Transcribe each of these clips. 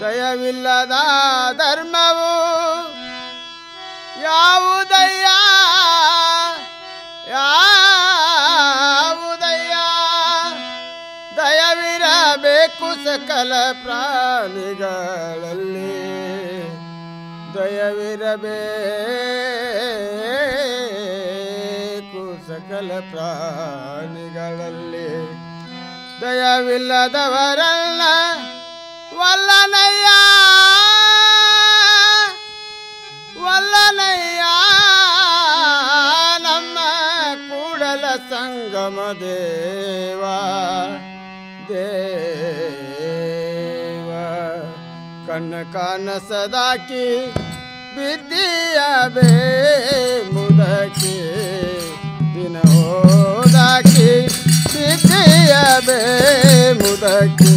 ದಯವಿಲ್ಲದ ಧರ್ಮವು ಯಾವುದಯ್ಯ? ದಯವಿರಬೇಕು ಸಕಲ ಪ್ರಾಣಿಗಳಲ್ಲಿ. ದಯವಿರಬೇಕು ಸಕಲ ಪ್ರಾಣಿಗಳಲ್ಲಿ. ದಯವಿಲ್ಲದವರಲ್ಲ ವಲ್ಲನಯ್ಯ. ವಲ್ಲನಯ್ಯ ನಮ್ಮ ಕೂಡಲ ಸಂಗಮ ದೇವ. ದೇವ ಕಣ್ಣ ಕಾನಸದಾಕಿ ಬಿದ್ದಿಯ ಬೇ ಮುದಕಿ ದಿನ ಹೋದಾಕಿ ಬಿದ್ದಿಯ ಬೇ ಮುದಕಿ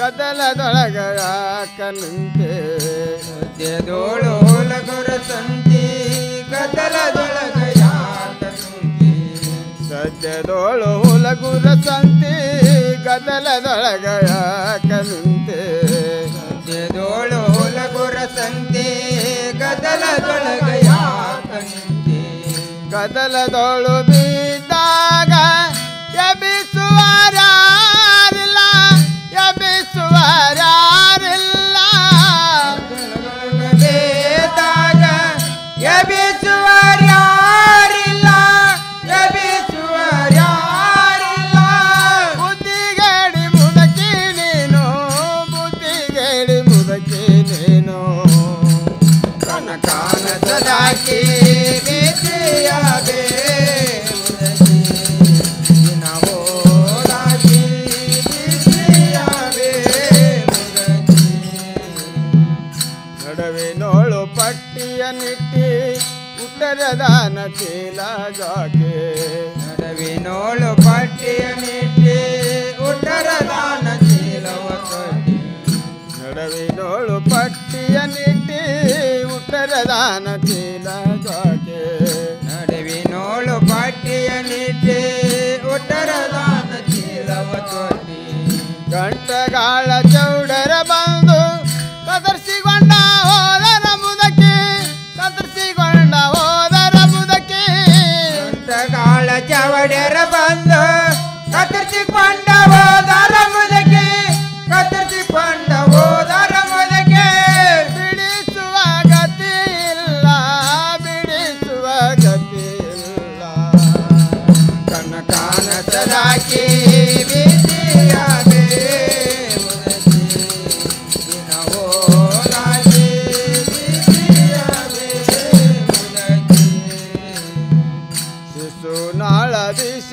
ಕದಲ ಕದಲ ದಿನ ಹೋದಾಗೆ ಬೇಟೆಯ ಬೇ ಮುದಕೆ ಸದ್ಯದೋಳು ಹುಲಗುರ ಸಂತಿ ಗದಲದೊಳಗ ಯಾಕ ನಿಂತೆ ಸದ್ಯದೋಳು ಲಗುರ ಸಂತಿ ಗದ್ದಲದೊಳಗ ಯಾಕ ಸುಂತಿ ಸದ್ಯದೋಳು ಹುಲಗುರ ಸಂತಿ ಗದಲದೊಳಗ ಯಾಕ ನಿಂತೆ ಸದ್ಯದೋಳು ಪಟ್ಟಿಯ ನಿಟ್ಟಿ ಉತ್ತರದಾನ ಚೀಲ ಜಾಕೆ ನಡುವಿನೋಳು ಪಟ್ಟಿಯ ನಿಟ್ಟಿ ಉತ್ತರದಾನ ಚೀಲವ ಕಟ್ಟಿ ನಡುವಿನೋಳು ಪಟ್ಟಿಯ ನಿಟ್ಟಿ ಉತ್ತರದಾನ ಚೀಲ ಜಾಕೆ ನಡುವಿನೋಳು ಪಟ್ಟಿಯ ನಿಟ್ಟಿ ಉತ್ತರದಾನ ಚೀಲವ ತೊಟ್ಟಿ ಗಂಟಗಾಳ ಚೌಡರ ಬಂದು ಕತ್ತರಿಸಿಕೊಂಡ ಹೋದರ ಮುದಕೆ ಕತ್ತರಿಸಿಕೊಂಡ ಹೋದರ ಮುದಕೆ ಬಿಡಿಸುವ ಗತಿ ಇಲ್ಲ ಬಿಡಿಸುವ ಗತಿ ಇಲ್ಲ ಕನ ಸದಾಕಿ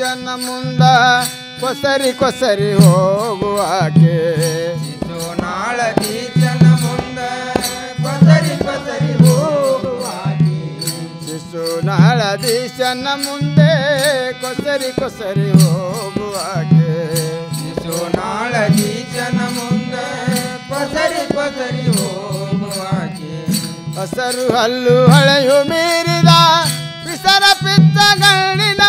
ದಿಶನ ಮುಂದ ಕೊಸರಿ ಕೊಸರಿ ಹೋಗುವಾಕೆ ನಾಳ ದೀಚನ ಮುಂದೆ ಕೊಸರಿ ಕೊಸರಿ ಹೋಗುವಾಗೆ ಶಿಶುನಾಳ ದಿಶನ ಮುಂದೆ ಕೊಸರಿ ಕೊಸರಿ ಹೋಗುವಾಕೆ ನಾಳ ದೀಚನ ಮುಂದೆ ಕೊಸರಿ ಕೊಸರಿ ಹೋಗುವಾಗೆ ಹಸರು ಹಲ್ಲು ಹಳೆಯು ಮೀರಿದ ವಿಸರ ಪಿತ್ತ ಗಂಡಿನ